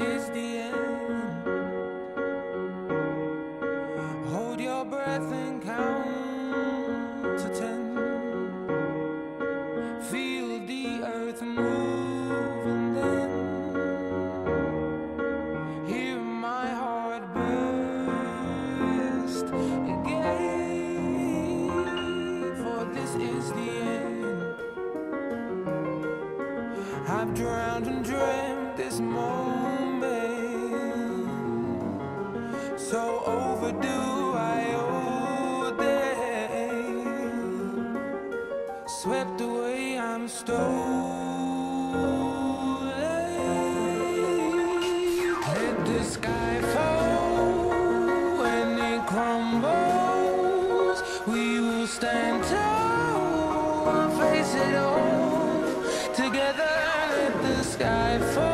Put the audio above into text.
is the end. Hold your breath and count to ten. Feel the earth move and then hear my heart burst again. For this is the end. I've drowned and dreamt this moment. So overdue, I owe them. Swept away, I'm stolen. Let the sky fall when it crumbles. We will stand tall and face it all together. Let the sky fall.